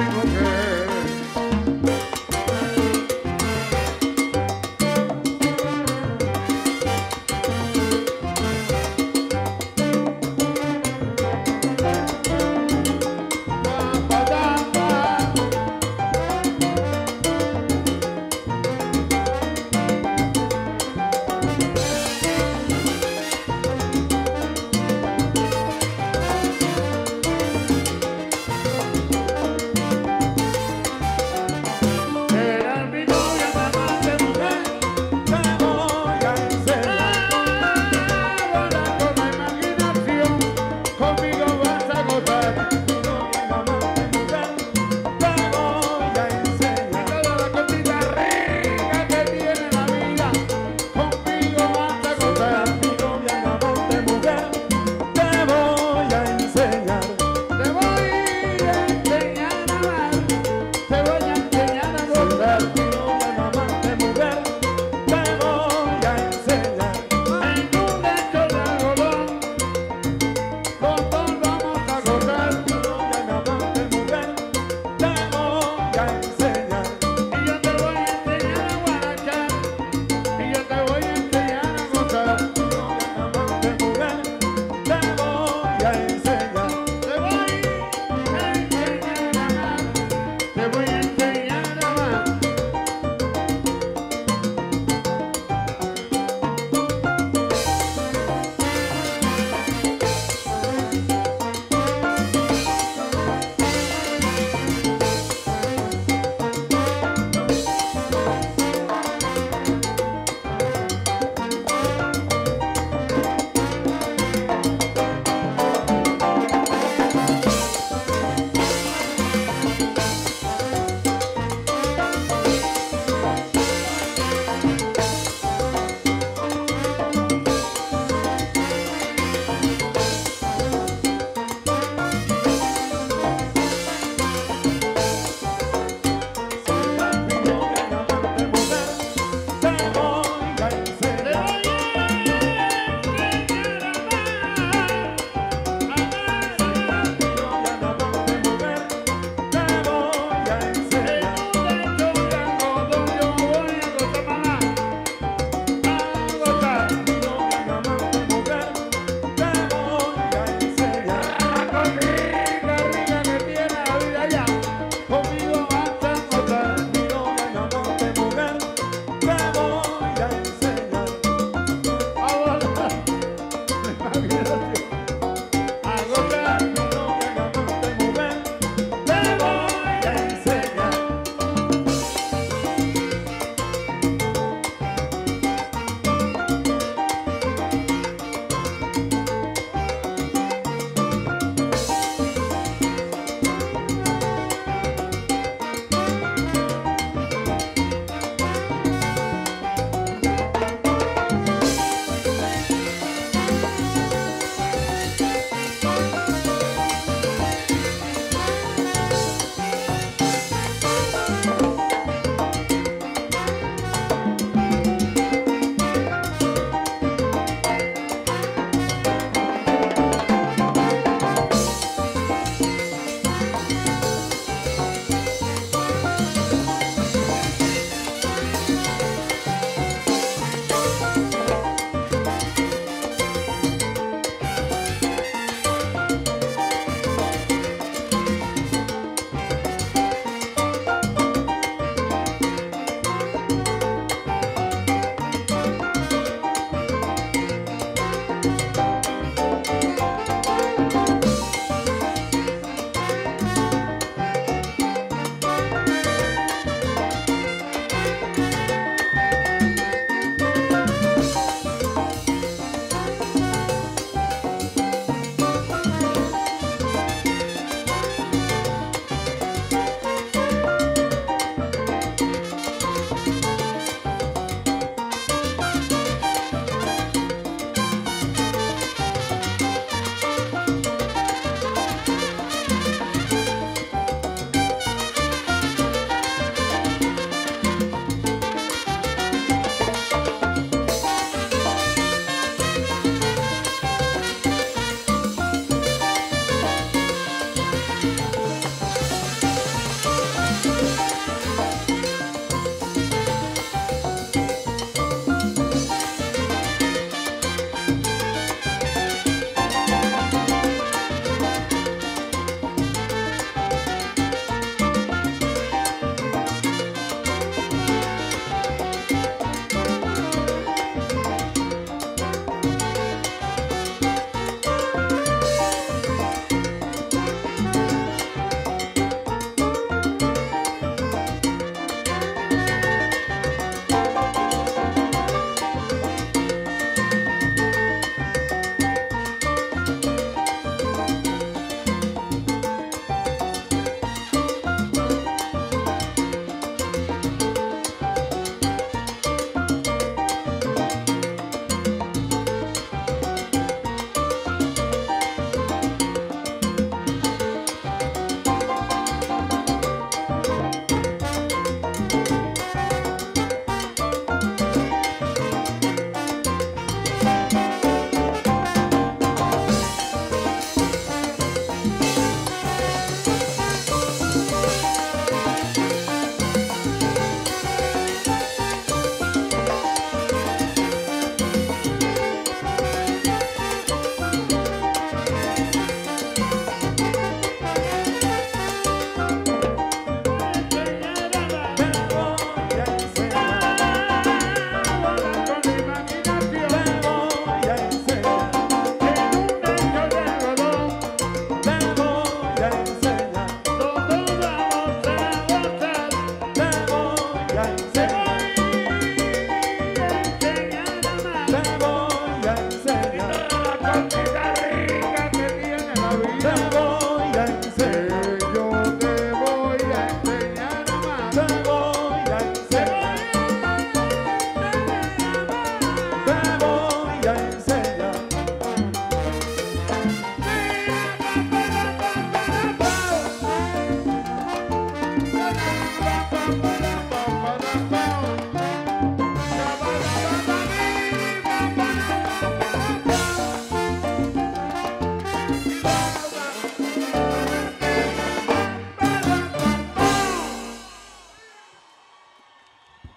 amante Thank